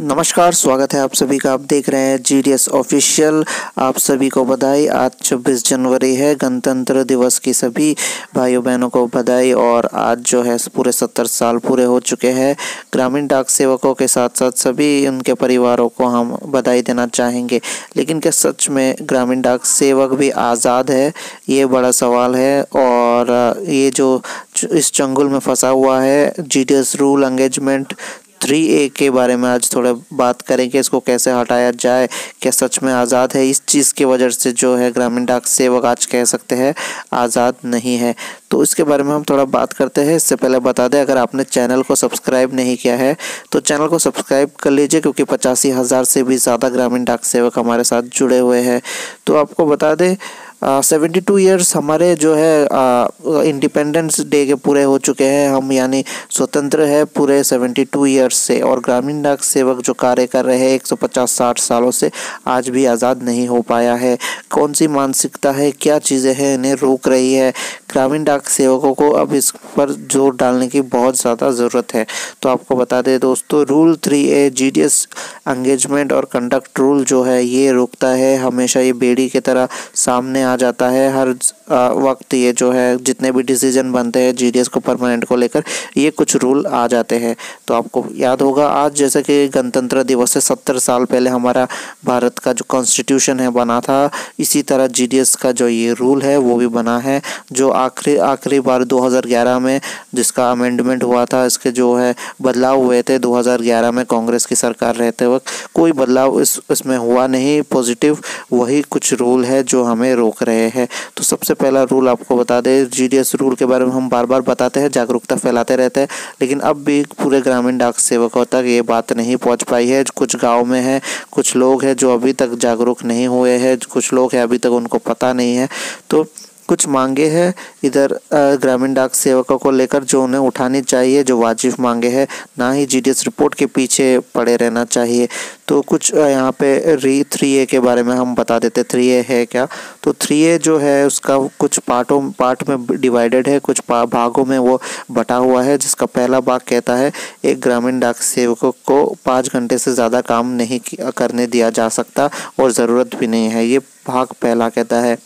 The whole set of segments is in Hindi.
नमस्कार, स्वागत है आप सभी का। आप देख रहे हैं जी डी एस ऑफिशियल आप सभी को बधाई। आज 26 जनवरी है। गणतंत्र दिवस की सभी भाइयों बहनों को बधाई। और आज जो है, पूरे 70 साल पूरे हो चुके हैं। ग्रामीण डाक सेवकों के साथ साथ सभी उनके परिवारों को हम बधाई देना चाहेंगे। लेकिन क्या सच में ग्रामीण डाक सेवक भी आज़ाद है? ये बड़ा सवाल है। और ये जो इस चंगुल में फंसा हुआ है जी रूल एंगेजमेंट थ्री ए के बारे में आज थोड़ा बात करेंगे इसको कैसे हटाया जाए, क्या सच में आज़ाद है, इस चीज़ की वजह से जो है ग्रामीण डाक सेवक आज कह सकते हैं आज़ाद नहीं है। तो इसके बारे में हम थोड़ा बात करते हैं, इससे पहले बता दें, अगर आपने चैनल को सब्सक्राइब नहीं किया है तो चैनल को सब्सक्राइब कर लीजिए, क्योंकि पचासी हज़ार से भी ज़्यादा ग्रामीण डाक सेवक हमारे साथ जुड़े हुए हैं। तो आपको बता दें सेवेंटी टू ईयर्स हमारे जो है इंडिपेंडेंस डे के पूरे हो चुके हैं। हम यानी स्वतंत्र है पूरे सेवेंटी टू ईयर्स से। और ग्रामीण डाक सेवक जो कार्य कर रहे हैं, एक सौ पचास साठ सालों से, आज भी आज़ाद नहीं हो पाया है। कौन सी मानसिकता है? क्या चीज़ें हैं? इन्हें रोक रही है। ग्रामीण डाक सेवकों को अब इस पर ज़ोर डालने की बहुत ज़्यादा ज़रूरत है। तो आपको बता दें दोस्तों rule three A G D S engagement और कंडक्ट रूल जो है, ये रोकता है। हमेशा ये बेड़ी की तरह सामने आ जाता है हर वक्त ये जो है, जितने भी डिसीज़न बनते हैं जीडीएस को परमानेंट को लेकर, ये कुछ रूल आ जाते हैं। तो आपको याद होगा, आज जैसे कि गणतंत्र दिवस से सत्तर साल पहले हमारा भारत का जो कॉन्स्टिट्यूशन है बना था, इसी तरह जीडीएस का जो ये रूल है, वो भी बना है, जो आखिरी आखिरी बार 2011 में जिसका अमेंडमेंट हुआ था, इसके जो है बदलाव हुए थे 2011 में कांग्रेस की सरकार रहते वक्त, कोई बदलाव इस, इसमें हुआ नहीं पॉजिटिव वही कुछ रूल है जो हमें रोक रोक रहे हैं। तो सबसे पहला रूल आपको बता दें जीडीएस रूल के बारे में हम बार बार बताते हैं, जागरूकता फैलाते रहते हैं। लेकिन अब भी पूरे ग्रामीण डाक सेवकों तक ये बात नहीं पहुँच पाई है। कुछ गाँव में है, कुछ लोग हैं जो अभी तक जागरूक नहीं हुए हैं, कुछ लोग हैं अभी तक उनको पता नहीं है। तो कुछ मांगे हैं। इधर ग्रामीण डाक सेवकों को लेकर जो उन्हें उठानी चाहिए, जो वाजिब मांगे हैं, ना ही जीडीएस रिपोर्ट के पीछे पड़े रहना चाहिए। तो कुछ यहाँ पे री थ्री ए के बारे में हम बता देते थ्री ए है क्या? तो थ्री ए जो है, उसका कुछ पार्टों पार्ट में डिवाइडेड है, कुछ भागों में वो बटा हुआ है, जिसका पहला भाग कहता है, एक ग्रामीण डाक सेवकों को पाँच घंटे से ज़्यादा काम नहीं करने दिया जा सकता और ज़रूरत भी नहीं है। ये भाग पहला कहता है।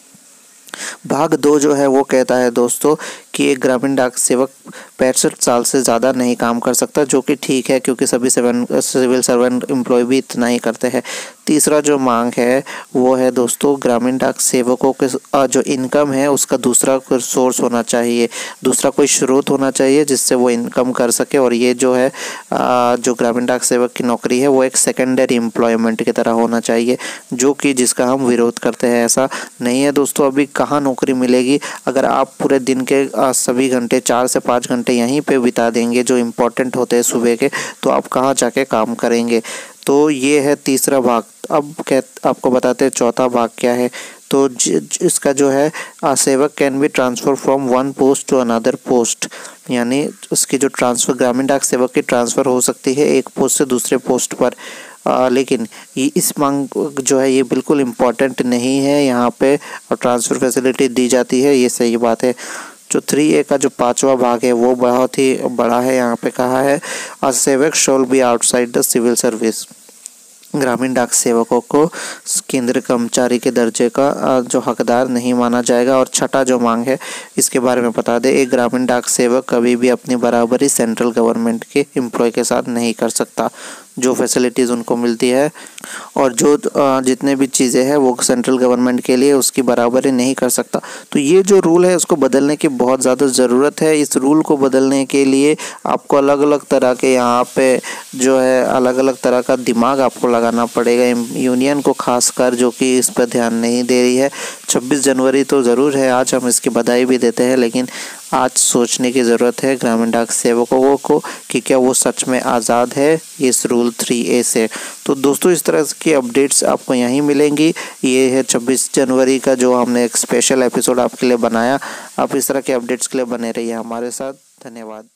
भाग दो जो है वो कहता है दोस्तों कि एक ग्रामीण डाक सेवक पैंसठ साल से ज़्यादा नहीं काम कर सकता, जो कि ठीक है, क्योंकि सभी सेवन, सिविल सर्वेंट एम्प्लॉय भी इतना ही करते हैं। तीसरा जो मांग है, वो है दोस्तों, ग्रामीण डाक सेवकों के जो इनकम है, उसका दूसरा सोर्स होना चाहिए। दूसरा कोई स्रोत होना चाहिए, जिससे वो इनकम कर सके। और ये जो है जो ग्रामीण डाक सेवक की नौकरी है, वो एक सेकेंडरी एम्प्लॉयमेंट की तरह होना चाहिए, जो कि जिसका हम विरोध करते हैं ऐसा नहीं है। दोस्तों, अभी कहाँ नौकरी मिलेगी? अगर आप पूरे दिन के सभी घंटे, चार से पाँच घंटे यहीं पे बिता देंगे जो इम्पोर्टेंट होते हैं सुबह के तो आप कहाँ जाके काम करेंगे? तो ये है तीसरा भाग। अब कह आपको बताते हैं चौथा भाग क्या है? तो ज, ज, इसका जो है सेवक can be transfer from one post to another post यानी उसकी जो ट्रांसफ़र ग्रामीण डाक सेवक की ट्रांसफ़र हो सकती है एक पोस्ट से दूसरे पोस्ट पर। आ, लेकिन ये इस मांग जो है ये बिल्कुल इंपॉर्टेंट नहीं है। यहाँ पे और ट्रांसफ़र फैसिलिटी दी जाती है ये सही बात है। जो थ्री ए का जो पांचवा भाग है, वो बहुत ही बड़ा है, यहाँ पे कहा है अ सेवक shall be outside the civil service ग्रामीण डाक सेवकों को केंद्र कर्मचारी के दर्जे का जो हकदार नहीं माना जाएगा, और छठा जो मांग है, इसके बारे में बता दें, एक ग्रामीण डाक सेवक कभी भी अपनी बराबरी सेंट्रल गवर्नमेंट के एम्प्लॉय के साथ नहीं कर सकता। जो फैसिलिटीज़ उनको मिलती है और जो जितने भी चीज़ें हैं वो सेंट्रल गवर्नमेंट के लिए उसकी बराबरी नहीं कर सकता। तो ये जो रूल है उसको बदलने की बहुत ज़्यादा ज़रूरत है। इस रूल को बदलने के लिए आपको अलग अलग तरह के यहाँ पे जो है अलग अलग तरह का दिमाग आपको लगाना पड़ेगा। यूनियन को खास कर जो कि इस पर ध्यान नहीं दे रही है। छब्बीस जनवरी तो ज़रूर है, आज हम इसकी बधाई भी देते हैं, लेकिन आज सोचने की ज़रूरत है ग्रामीण डाक सेवकों को कि क्या वो सच में आज़ाद है इस रूल थ्री ए से। तो दोस्तों, इस तरह की अपडेट्स आपको यहीं मिलेंगी। ये है 26 जनवरी का जो हमने एक स्पेशल एपिसोड आपके लिए बनाया। आप इस तरह के अपडेट्स के लिए बने रहिए हमारे साथ। धन्यवाद।